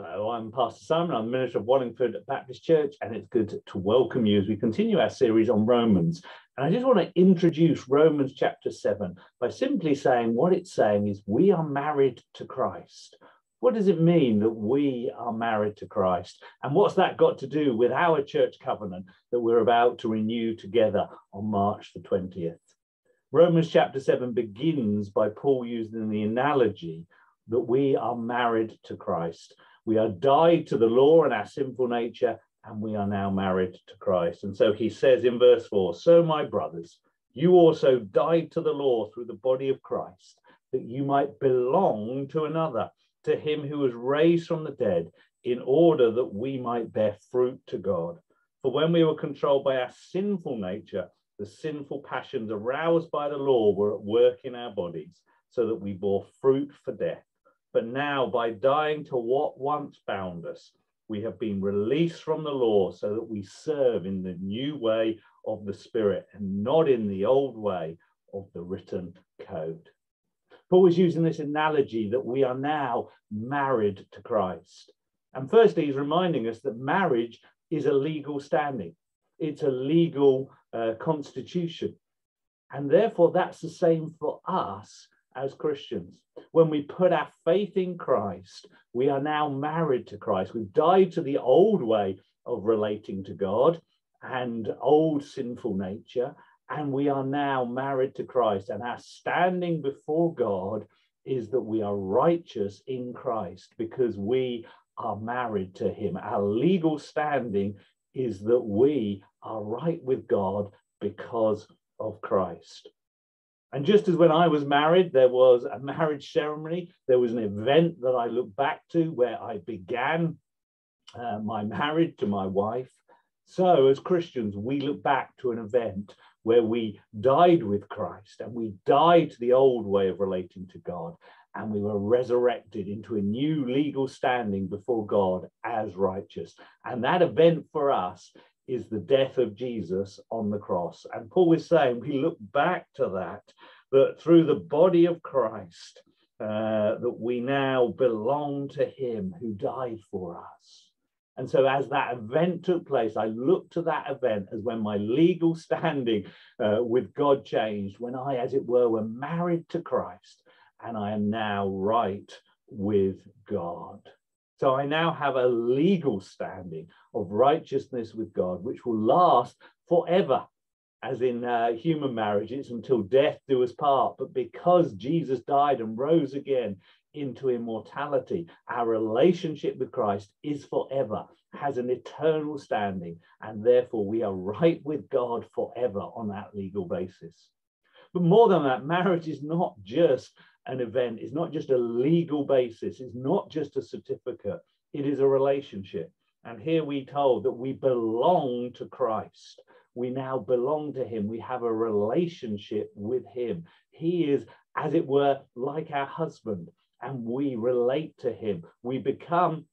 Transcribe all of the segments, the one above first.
Hello, I'm Pastor Simon. I'm the minister of Wallingford Baptist Church, and it's good to welcome you as we continue our series on Romans. And I just want to introduce Romans chapter 7 by simply saying what it's saying is we are married to Christ. What does it mean that we are married to Christ? And what's that got to do with our church covenant that we're about to renew together on March the 20th? Romans chapter 7 begins by Paul using the analogy that we are married to Christ. We are died to the law and our sinful nature, and we are now married to Christ. And so he says in verse 4 So, my brothers, you also died to the law through the body of Christ, that you might belong to another, to him who was raised from the dead, in order that we might bear fruit to God. For when we were controlled by our sinful nature, the sinful passions aroused by the law were at work in our bodies, so that we bore fruit for death. But now, by dying to what once bound us, we have been released from the law so that we serve in the new way of the Spirit and not in the old way of the written code. Paul is using this analogy that we are now married to Christ. And firstly, he's reminding us that marriage is a legal standing, it's a legal uh, constitution. And therefore, that's the same for us as Christians. When we put our faith in Christ, we are now married to Christ. We've died to the old way of relating to God and old sinful nature, and we are now married to Christ. And our standing before God is that we are righteous in Christ because we are married to Him. Our legal standing is that we are right with God because of Christ. And just as when I was married, there was a marriage ceremony, there was an event that I look back to where I began uh, my marriage to my wife. So, as Christians, we look back to an event where we died with Christ and we died to the old way of relating to God and we were resurrected into a new legal standing before God as righteous. And that event for us is the death of Jesus on the cross. And Paul is saying we look back to that, that through the body of Christ, uh, that we now belong to him who died for us. And so, as that event took place, I looked to that event as when my legal standing uh, with God changed, when I, as it were, were married to Christ, and I am now right with God. So I now have a legal standing of righteousness with God, which will last forever. As in uh, human marriages, until death do us part. But because Jesus died and rose again into immortality, our relationship with Christ is forever, has an eternal standing, and therefore we are right with God forever on that legal basis. But more than that, marriage is not just an event is not just a legal basis, it's not just a certificate, it is a relationship. And here we told that we belong to Christ. We now belong to him. We have a relationship with him. He is, as it were, like our husband, and we relate to him. We become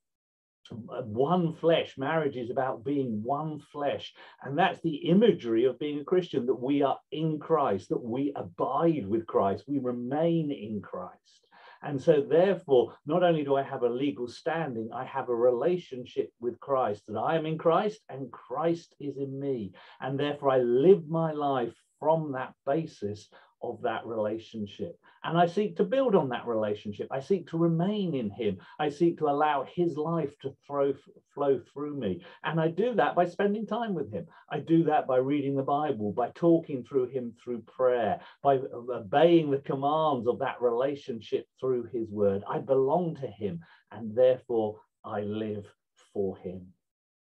one flesh. Marriage is about being one flesh. And that's the imagery of being a Christian that we are in Christ, that we abide with Christ, we remain in Christ. And so, therefore, not only do I have a legal standing, I have a relationship with Christ, that I am in Christ and Christ is in me. And therefore, I live my life from that basis of that relationship. And I seek to build on that relationship. I seek to remain in Him. I seek to allow His life to throw, flow through me. And I do that by spending time with Him. I do that by reading the Bible, by talking through Him through prayer, by obeying the commands of that relationship through His Word. I belong to Him, and therefore I live for Him.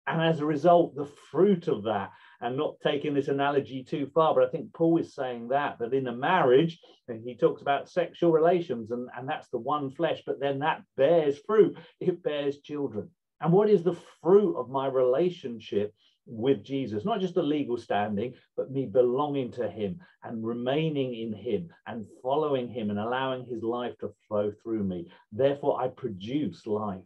And as a result, the fruit of that and not taking this analogy too far, but I think Paul is saying that, that in a marriage, he talks about sexual relations, and, and that's the one flesh, but then that bears fruit, it bears children. And what is the fruit of my relationship with Jesus? Not just a legal standing, but me belonging to him and remaining in him and following him and allowing his life to flow through me. Therefore, I produce life.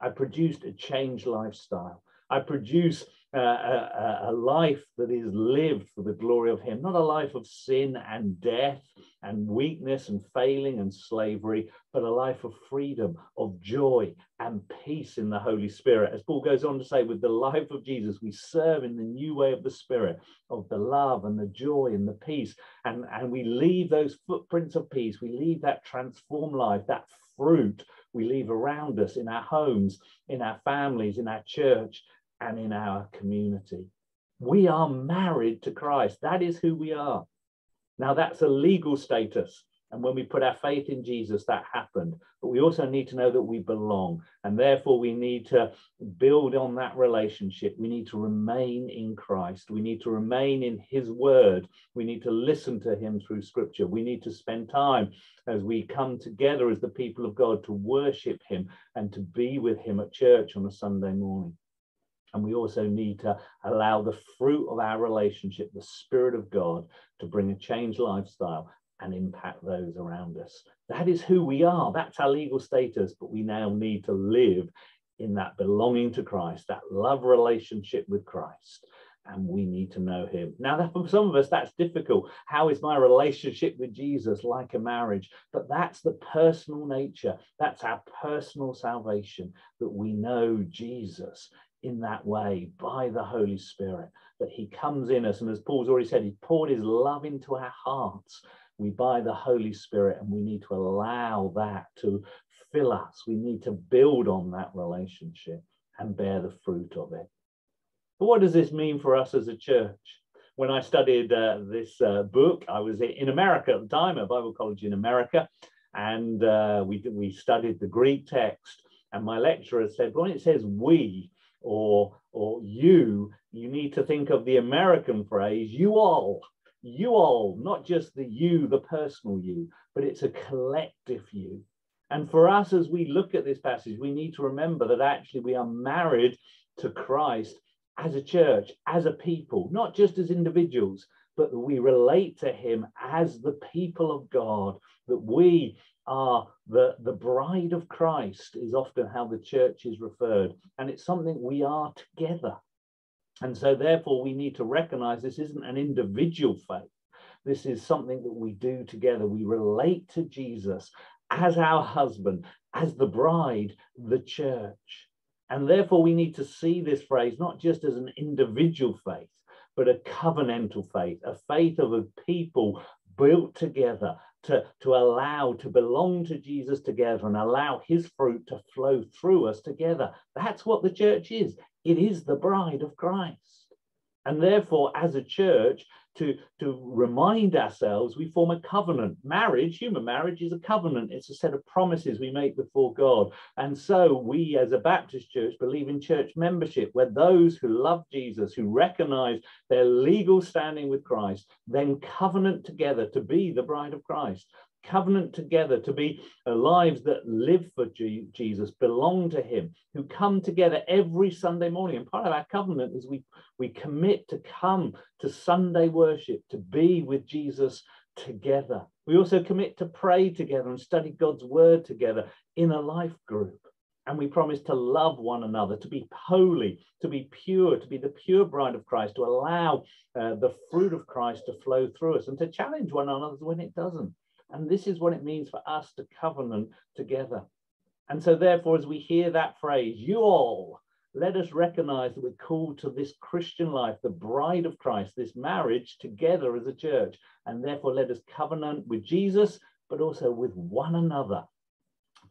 I produced a changed lifestyle. I produce a, a, life that is lived for the glory of Him, not a life of sin and death and weakness and failing and slavery, but a life of freedom, of joy and peace in the Holy Spirit. As Paul goes on to say, with the life of Jesus, we serve in the new way of the Spirit, of the love and the joy and the peace. And, and we leave those footprints of peace, we leave that transformed life, that fruit we leave around us in our homes, in our families, in our church and in our community. We are married to Christ. That is who we are. Now, that's a legal status. And when we put our faith in Jesus, that happened. But we also need to know that we belong. And therefore, we need to build on that relationship. We need to remain in Christ. We need to remain in his word. We need to listen to him through scripture. We need to spend time as we come together as the people of God to worship him and to be with him at church on a Sunday morning. And we also need to allow the fruit of our relationship, the Spirit of God, to bring a changed lifestyle and impact those around us. That is who we are. That's our legal status. But we now need to live in that belonging to Christ, that love relationship with Christ. And we need to know him. Now, that for some of us, that's difficult. How is my relationship with Jesus like a marriage? But that's the personal nature. That's our personal salvation that we know Jesus in that way by the Holy Spirit, that He comes in us. And as Paul's already said, He poured His love into our hearts. We by the Holy Spirit, and we need to allow that to fill us. We need to build on that relationship and bear the fruit of it. But what does this mean for us as a church? When I studied uh, this uh, book, I was in America at the time, a Bible college in America, and uh, we, we studied the Greek text. And my lecturer said, when it says we, or, or you, you need to think of the American phrase, you all, you all, not just the you, the personal you, but it's a collective you. And for us, as we look at this passage, we need to remember that actually we are married to Christ as a church, as a people, not just as individuals, but we relate to him as the people of God, that we are the, the bride of Christ, is often how the church is referred. And it's something we are together. And so, therefore, we need to recognize this isn't an individual faith. This is something that we do together. We relate to Jesus as our husband, as the bride, the church. And therefore, we need to see this phrase not just as an individual faith, but a covenantal faith, a faith of a people built together to, to allow, to belong to Jesus together and allow his fruit to flow through us together. That's what the church is. It is the bride of Christ. And therefore, as a church, to, to remind ourselves, we form a covenant. Marriage, human marriage, is a covenant. It's a set of promises we make before God. And so we, as a Baptist church, believe in church membership, where those who love Jesus, who recognize their legal standing with Christ, then covenant together to be the bride of Christ covenant together to be uh, lives that live for G- Jesus, belong to Him, who come together every Sunday morning. And part of our covenant is we, we commit to come to Sunday worship, to be with Jesus together. We also commit to pray together and study God's word together in a life group. And we promise to love one another, to be holy, to be pure, to be the pure bride of Christ, to allow uh, the fruit of Christ to flow through us and to challenge one another when it doesn't. And this is what it means for us to covenant together. And so, therefore, as we hear that phrase, you all, let us recognize that we're called to this Christian life, the bride of Christ, this marriage together as a church. And therefore, let us covenant with Jesus, but also with one another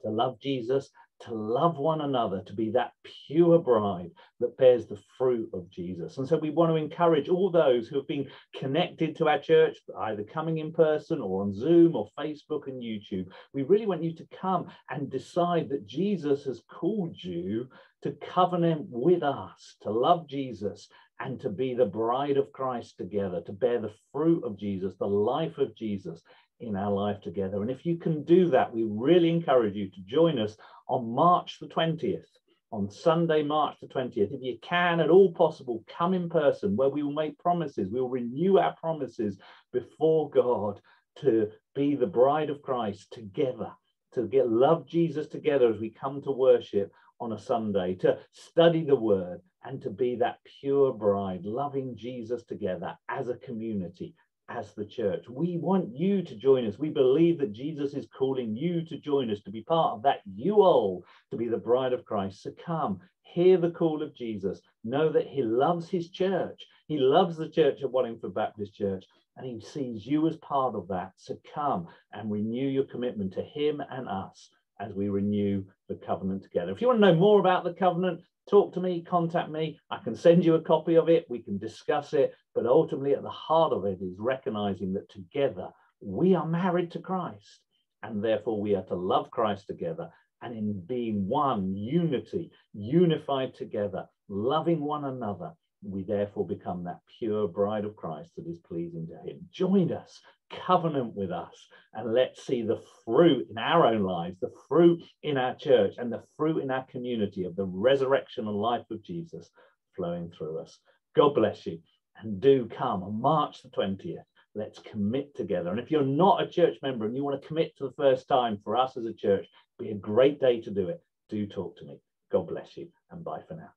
to love Jesus to love one another, to be that pure bride that bears the fruit of Jesus. And so we want to encourage all those who have been connected to our church, either coming in person or on Zoom or Facebook and YouTube. We really want you to come and decide that Jesus has called you to covenant with us, to love Jesus and to be the bride of Christ together, to bear the fruit of Jesus, the life of Jesus in our life together. And if you can do that, we really encourage you to join us on March the 20th, on Sunday, March the 20th. If you can, at all possible, come in person where we will make promises. We will renew our promises before God to be the bride of Christ together, to get love Jesus together as we come to worship on a Sunday, to study the word, and to be that pure bride, loving Jesus together as a community, as the church. We want you to join us. We believe that Jesus is calling you to join us, to be part of that you all, to be the bride of Christ. So come, hear the call of Jesus. Know that he loves his church. He loves the church of Wallingford Baptist Church, and he sees you as part of that. So come and renew your commitment to him and us as we renew the covenant together. If you want to know more about the covenant, talk to me, contact me. I can send you a copy of it. We can discuss it. But ultimately, at the heart of it is recognizing that together we are married to Christ. And therefore, we are to love Christ together. And in being one, unity, unified together, loving one another, we therefore become that pure bride of Christ that is pleasing to him. Join us, covenant with us, and let's see the fruit in our own lives, the fruit in our church, and the fruit in our community of the resurrection and life of Jesus flowing through us. God bless you. And do come on March the 20th. Let's commit together. And if you're not a church member and you want to commit to the first time for us as a church, be a great day to do it. Do talk to me. God bless you and bye for now.